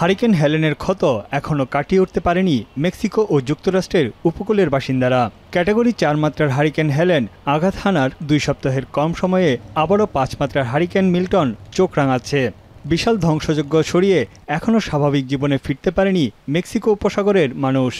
Hurricane হেলেনের ক্ষত এখনও কাটিয়ে উঠতে পারেনি মেক্সিকো ও যুক্তরাষ্ট্রের উপকূলের বাসিন্দারা। ক্যাটাগরি চার মাত্রার হারিকেন হেলেন আঘাত হানার দুই সপ্তাহের কম সময়ে আবারও পাঁচ মাত্রার হারিকেন মিল্টন চোখ রাঙাচ্ছে। বিশাল ধ্বংসযজ্ঞ সরিয়ে এখনও স্বাভাবিক জীবনে ফিরতে পারেনি মেক্সিকো উপসাগরের মানুষ।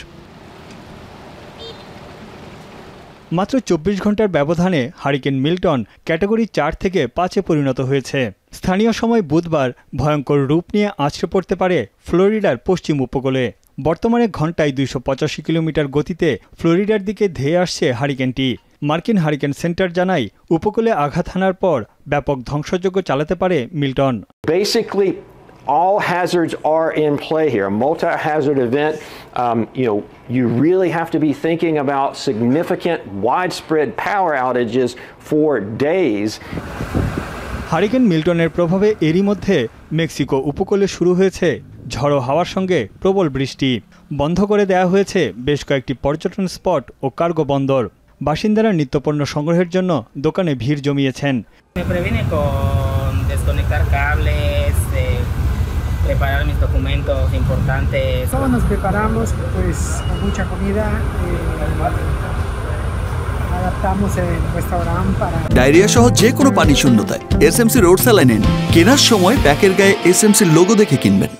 মাত্র চব্বিশ ঘণ্টার ব্যবধানে হারিকেন মিল্টন ক্যাটাগরি চার থেকে পাঁচে পরিণত হয়েছে। স্থানীয় সময় বুধবার ভয়ঙ্কর রূপ নিয়ে আছড়ে পড়তে পারে ফ্লোরিডার পশ্চিম উপকূলে। বর্তমানে ঘন্টায় দুইশো পঁচাশি কিলোমিটার গতিতে ফ্লোরিডার দিকে ধেয়ে আসছে হারিকেনটি। মার্কিন হারিকেন সেন্টার জানায়, উপকূলে আঘাত হানার পর ব্যাপক ধ্বংসযজ্ঞ চালাতে পারে Milton. All hazards are in play here. A multi-hazard event, um, you know, you really have to be thinking about significant, widespread power outages for days. Hurricane মিল্টনের প্রভাবে এরই মধ্যে মেক্সিকো উপকূলে শুরু হয়েছে ঝড়ো হাওয়ার সঙ্গে প্রবল বৃষ্টি বন্ধ করে দেয়া হয়েছে বেশ কয়েকটি পর্যটন স্পট ও কার্গো বন্দর বাসিন্দারা নিত্যপণ্য সংগ্রহের জন্য দোকানে ভিড় জমিয়েছেন preparar mis documentos importantes. Todos nos preparamos pues con mucha comida, eh, adaptamos el restaurante para diarrhoea সহ যে কোনো পানি শূন্যতায় এসএমসি রোড স্যালাইন নিন কেনার সময় প্যাকের গায়ে এসএমসির লোগো দেখে কিনবেন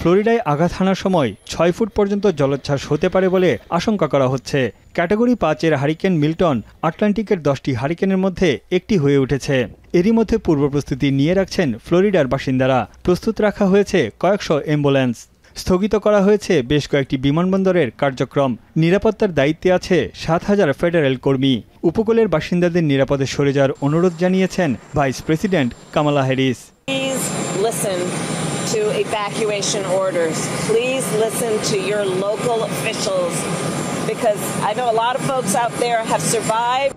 ফ্লোরিডায় আঘাত হানার সময় ছয় ফুট পর্যন্ত জলোচ্ছ্বাস হতে পারে বলে আশঙ্কা করা হচ্ছে। ক্যাটাগরি পাঁচের হারিকেন মিল্টন আটলান্টিকের দশটি হারিকেনের মধ্যে একটি হয়ে উঠেছে। এরই মধ্যে পূর্ব প্রস্তুতি নিয়ে রাখছেন ফ্লোরিডার বাসিন্দারা। প্রস্তুত রাখা হয়েছে কয়েকশো অ্যাম্বুলেন্স। স্থগিত করা হয়েছে বেশ কয়েকটি বিমানবন্দরের কার্যক্রম। নিরাপত্তার দায়িত্বে আছে সাত হাজার ফেডারেল কর্মী। উপকূলের বাসিন্দাদের নিরাপদে সরে যাওয়ার অনুরোধ জানিয়েছেন vice president Kamala Harris. To evacuation orders. Please listen to your local officials, because I know a lot of folks out there have survived.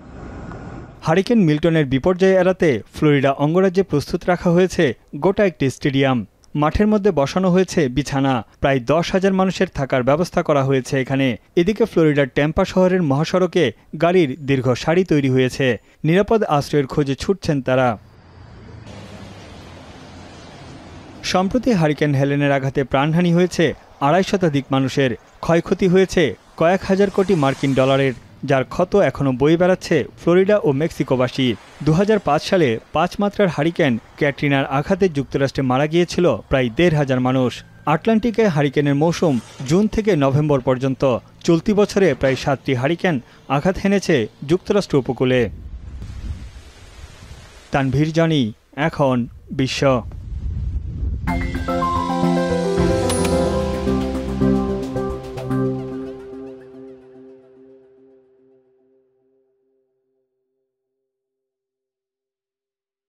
Hurricane মিল্টনের বিপর্যয় এড়াতে ফ্লোরিডা অঙ্গরাজ্যে প্রস্তুত রাখা হয়েছে গোটা একটি স্টেডিয়াম। মাঠের মধ্যে বসানো হয়েছে বিছানা। প্রায় দশ হাজার মানুষের থাকার ব্যবস্থা করা হয়েছে এখানে। এদিকে ফ্লোরিডার ট্যাম্পা শহরের মহাসড়কে গাড়ির দীর্ঘ সারি তৈরি হয়েছে। নিরাপদ আশ্রয়ের খোঁজে ছুটছেন তারা। সম্প্রতি হারিকেন হেলেনের আঘাতে প্রাণহানি হয়েছে আড়াই শতাধিক মানুষের, ক্ষয়ক্ষতি হয়েছে কয়েক হাজার কোটি মার্কিন ডলারের, যার ক্ষত এখনও বয়ে বেড়াচ্ছে ফ্লোরিডা ও মেক্সিকোবাসী। দু হাজার পাঁচ সালে পাঁচ মাত্রার হারিকেন ক্যাটরিনার আঘাতে যুক্তরাষ্ট্রে মারা গিয়েছিল প্রায় দেড় হাজার মানুষ। আটলান্টিকে হারিকেনের মৌসুম জুন থেকে নভেম্বর পর্যন্ত, চলতি বছরে প্রায় সাতটি হারিকেন আঘাত হেনেছে যুক্তরাষ্ট্র উপকূলে। তানভীর জানি, এখন বিশ্ব।